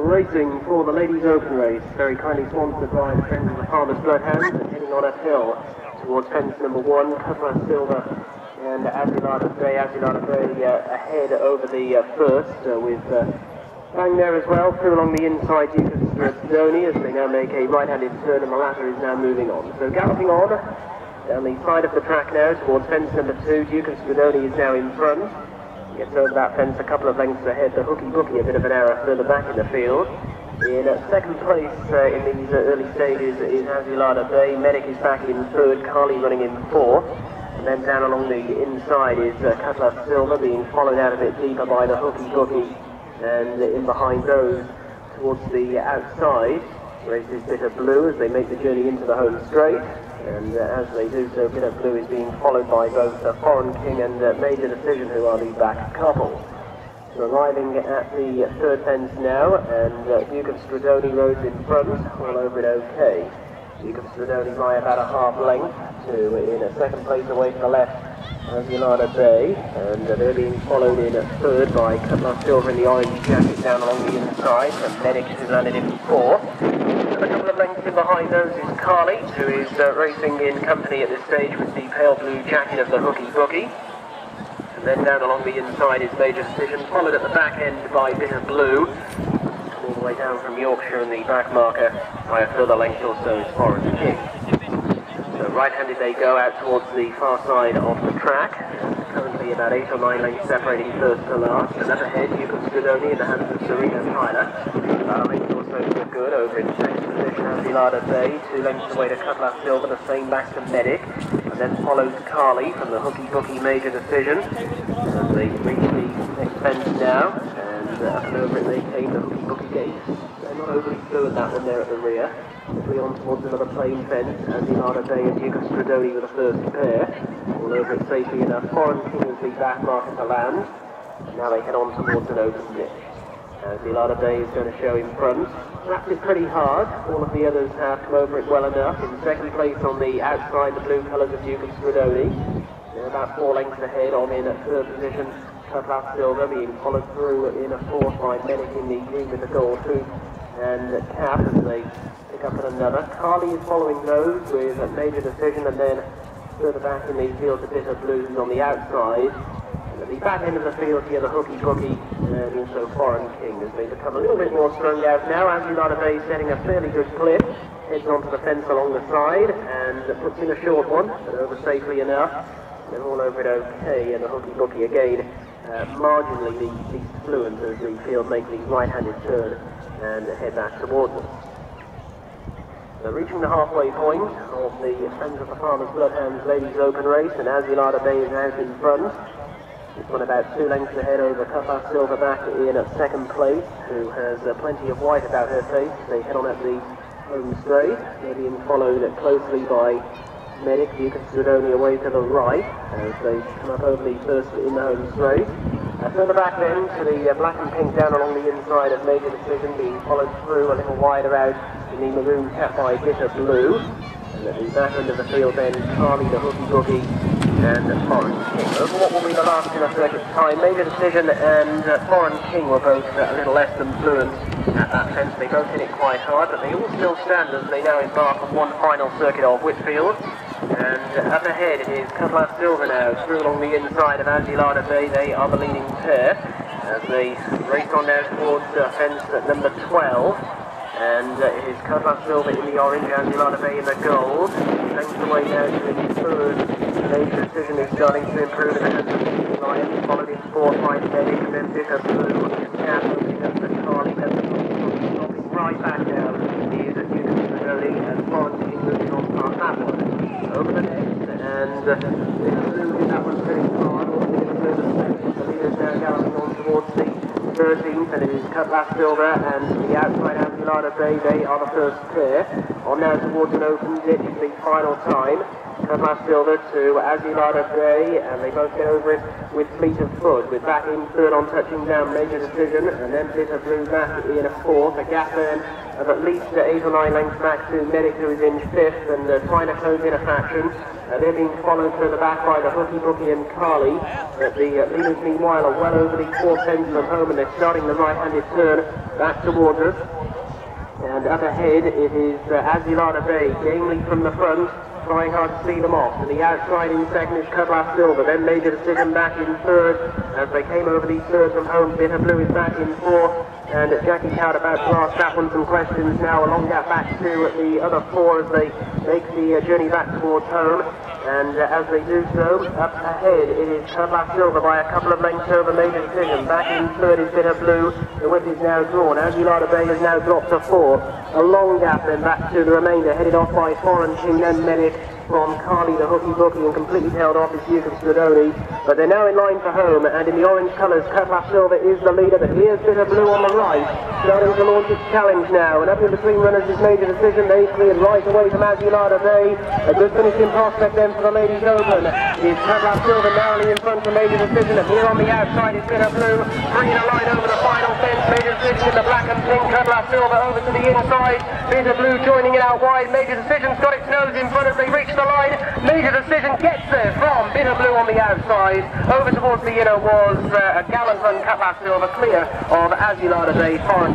racing for the Ladies Open Race, very kindly sponsored by the Friends of the Farmers Bloodhounds, and heading on uphill towards fence number one, Cutlass Silver and Azulada Bay. Azulada Bay uh, ahead over the uh, first uh, with uh, Bang there as well, through along the inside Duke of Stradoni as they now make a right-handed turn and the latter is now moving on. So galloping on down the side of the track now towards fence number two, Duke of Stradoni is now in front. Gets over that fence a couple of lengths ahead. The hooky bookie, a bit of an error further back in the field. In second place uh, in these uh, early stages is Azulada Bay. Medic is back in third. Carly running in fourth. And then down along the inside is uh, Cutlass Silver being followed out a bit deeper by the hooky bookie. And in behind those towards the outside races Bitter Blue as they make the journey into the home straight. And uh, as they do so, Bitter Blue is being followed by both uh, Foreign King and uh, Major Decision, who are the back couple. So arriving at the third fence now, and uh, Duke of Stradoni roads in front, all over it okay. Duke of Stradoni by about a half length to in a second place away to the left, as Azulada Bay, and uh, they're being followed in a third by Cutlass Silver in the orange jacket down along the inside, and Medic who landed in fourth. A couple of lengths in behind those is Carly, who is uh, racing in company at this stage with the pale blue jacket of the Hooky Bookie. And then down along the inside is Major Decision, followed at the back end by Bitter Blue. All the way down from Yorkshire in the back marker by a further length or so is Forest King. So right-handed they go out towards the far side of the track. About eight or nine lengths separating first to last. And up ahead you can Stradoni in the hands of Serena Tyler. About a length or so for good over in second position Azulada Bay. Two lengths away to cut Cutlass Silver, the same back to Medic. And then follows Carly from the Hooky Bookie Major Decision. As they reach the next fence now. And uh, up and over it they came the Hooky Bookie Gate. Overly fluid that one there at the rear. Quickly on towards another plain fence, Azulada Bay and Duke of Stradoni with the first pair. All over it safely enough. Foreign the back marker to land. Now they head on towards an open ditch. Azulada Bay is going to show in front. Wrapped it pretty hard. All of the others have come over it well enough. In second place on the outside, the blue colours of Duke Stradoni. They're about four lengths ahead on in at third position. Cutlass Silver being followed through in a fourth by Medic in the green with the gold hoop and Cap as they pick up at another. Carly is following those with a major decision and then further back in the field a bit of blues on the outside. And at the back end of the field here the hooky bookie and also Foreign King as they become a little bit more strung out now. Azulada Bay setting a fairly good clip. Heads onto the fence along the side and puts in a short one, but over safely enough. They're all over it okay, and the hooky bookie again uh, marginally the least fluent as the field makes the right-handed turn and head back towards them. So reaching the halfway point of the Friends of the Farmers Bloodhounds Ladies Open Race, and Azulada Bay is out in front. This one about two lengths ahead over Cutlass Silverback in at second place, who has uh, plenty of white about her face. They head on at the home straight. Being followed closely by Medic, Duke of Stradoni away to the right as they come up over the first in the home straight. Uh, further back then to the uh, black and pink down along the inside of Major Decision being followed through a little wider out in the maroon cap by Bitter Blue. And at the back end of the field then Carly the Hooky Bookie and uh, Foreign King. Over what will be the last in a circuit time, Major Decision and uh, Foreign King were both uh, a little less than fluent at that fence. They both hit it quite hard, but they all still stand as they now embark on one final circuit of Whitfield. And up ahead is Cutlass Silver now, through along the inside of Azulada Bay. They are the leading pair as they race on now towards uh, fence at number 12. And uh, it is Cutlass Silver in the orange, Azulada Bay in the gold. Thanks away now to the third. Major Decision is starting to improve in the hands of Lion, followed in fourth by Medic, and then Bitter Blue, Cap opening up the stopping right back now. He is at Newton Early, and Foreign King moving on past that one over the next, uh, Blue that one pretty hard, galloping on towards the 13th, and it is Cutlass Silver, and the outside out Azulada Bay, they are the first clear. On now towards an open ditch, the final time. Silver to Azulada Bay, and they both get over it with fleet of foot, with back in third on touching down, major decision, and then Bitter Blue back in a fourth, a gap then of at least eight or nine lengths back to Medic, who is in fifth, and uh, trying to close in a fraction. Uh, they're being followed to the back by the Hooky Bookie and Carly. The uh, leaders, meanwhile, are well over the four tenths from home, and they're starting the right-handed turn back towards us. And up ahead, it is uh, Azulada Bay, gamely from the front, trying hard to see them off. And the outside in second is Cutlass Silver, then Major Decision back in third. As they came over the third from home, Bitter Blue is back in fourth. And Jackie Cowd about to ask that one some questions now. Along that back to the other four as they make the uh, journey back towards home. And uh, as they do so, up ahead it is Cutlass Silver by a couple of lengths over major decision. Back in third is Bitter Blue. The whip is now drawn. Azulada Bay has now dropped to four. A long gap then back to the remainder, headed off by Foreign then Medic from Carly the Hooky Bookie and completely tailed off is Duke of. But they're now in line for home and in the orange colours Cutlass Silver is the leader but here's Bitter Blue on the right starting to launch its challenge now and up in between runners is Major Decision they cleared right away from Azulada Bay. A good finishing prospect then for the Ladies Open is Cutlass Silver narrowly in front for major decision and here on the outside is Bitter Blue bringing a line over the final fence major decision in the black and pink Cutlass Silver over to the inside Bitter Blue joining it out wide major decision's got its nose in front as they reach the line. Major decision gets there from Bitter Blue on the outside. Over towards the inner was uh, a gallant run Cutlass Silver clear of Azulada Bay Foreign.